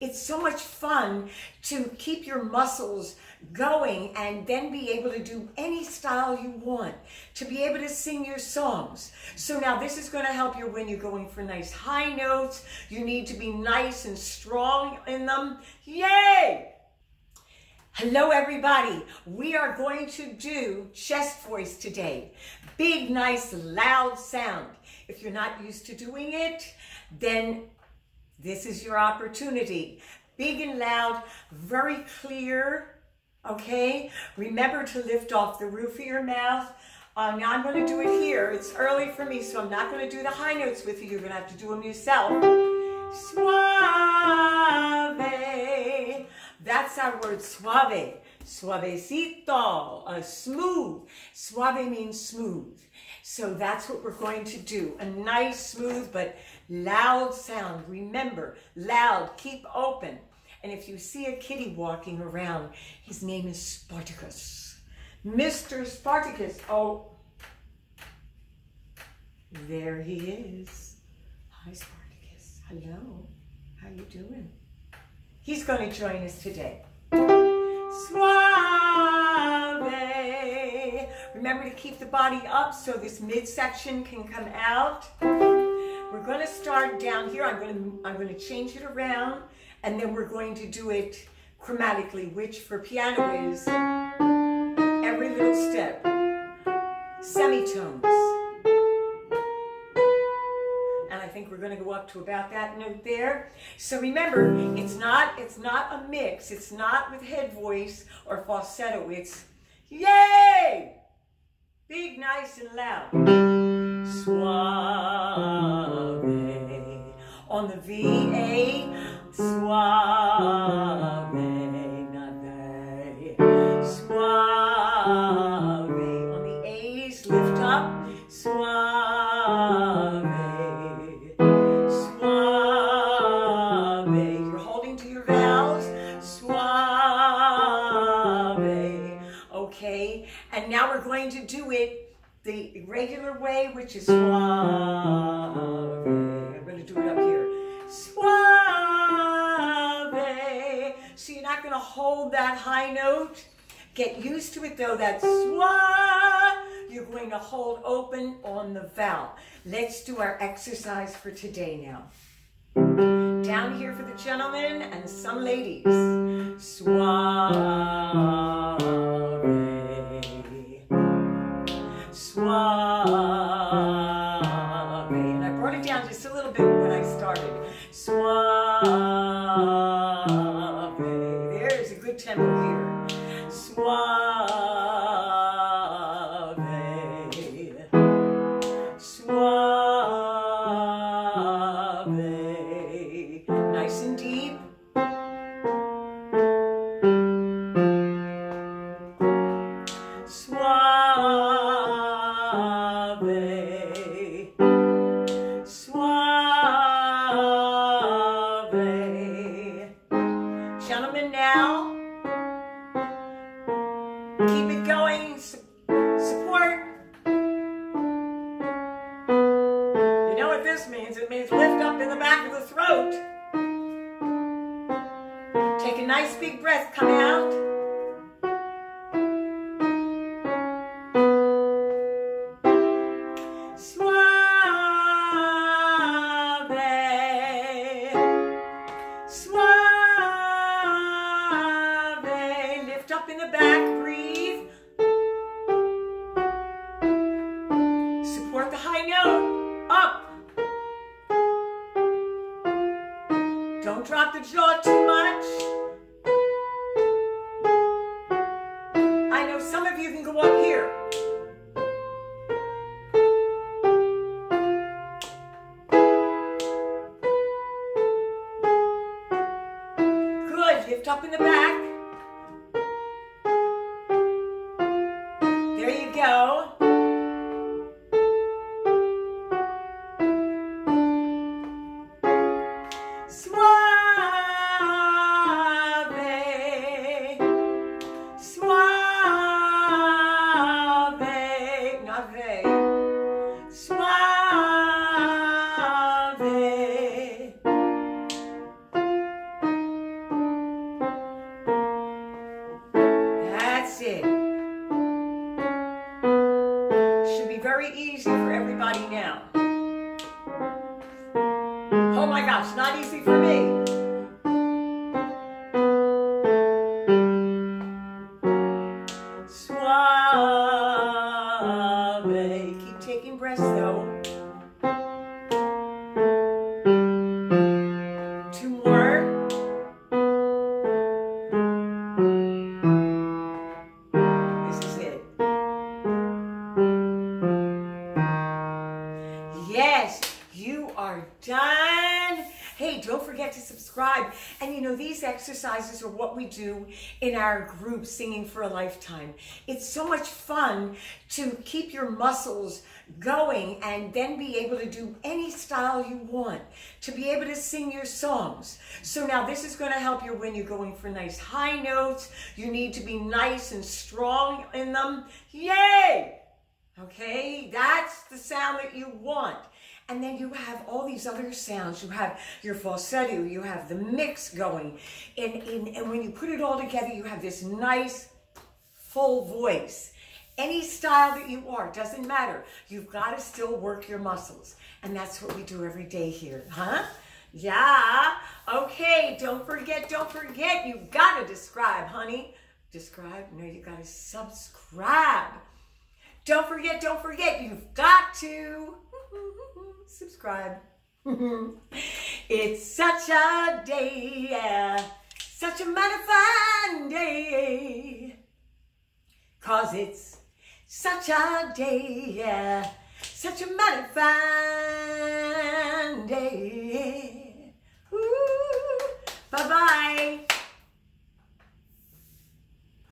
It's so much fun to keep your muscles going and then be able to do any style you want, to be able to sing your songs. So now this is going to help you when you're going for nice high notes. You need to be nice and strong in them. Yay! Hello everybody. We are going to do chest voice today. Big, nice, loud sound. If you're not used to doing it, then this is your opportunity. Big and loud, very clear, okay? Remember to lift off the roof of your mouth. Uh, now I'm going to do it here. It's early for me, so I'm not going to do the high notes with you. You're going to have to do them yourself. Suave. That's our word, suave. Suavecito, uh, smooth. Suave means smooth. So that's what we're going to do. A nice, smooth, but loud sound. Remember, loud, keep open. And if you see a kitty walking around, his name is Spartacus. Mr. Spartacus. Oh, there he is. Hi, Spartacus. Hello. How you doing? He's going to join us today. Suave. Remember to keep the body up so this midsection can come out. We're going to start down here. I'm going to, I'm going to change it around and then we're going to do it chromatically, which for piano is every little step, semitones. Think we're going to go up to about that note there. So remember, it's not, it's not a mix. It's not with head voice or falsetto. It's yay! Big, nice, and loud. Suave. On the V, A, suave, way, which is suave. I'm going to do it up here. Suave. So you're not going to hold that high note. Get used to it though, that suave. You're going to hold open on the vowel. Let's do our exercise for today now. Down here for the gentlemen and some ladies. Suave. Suave. And I brought it down just a little bit when I started. Suave. There's a good tempo keep it going. Su- support. You know what this means? It means lift up in the back of the throat. Take a nice big breath, come out. Don't drop the jaw too much. I know some of you can go up here. Good. Lift up in the back. Very easy for everybody now. Oh my gosh, not easy for me. And you know, these exercises are what we do in our group, Singing for a Lifetime. It's so much fun to keep your muscles going and then be able to do any style you want, to be able to sing your songs. So now this is going to help you when you're going for nice high notes. You need to be nice and strong in them. Yay! Okay, that's the sound that you want. And then you have all these other sounds. You have your falsetto, you have the mix going. And, and, and when you put it all together, you have this nice full voice. Any style that you are, doesn't matter. You've got to still work your muscles. And that's what we do every day here, huh? Yeah. Okay, don't forget, don't forget. You've got to describe, honey. Describe? No, you got to subscribe. Don't forget, don't forget, you've got to subscribe. it's such a day, yeah, such a mighty day. Cause it's such a day, yeah, such a mighty day. Bye bye.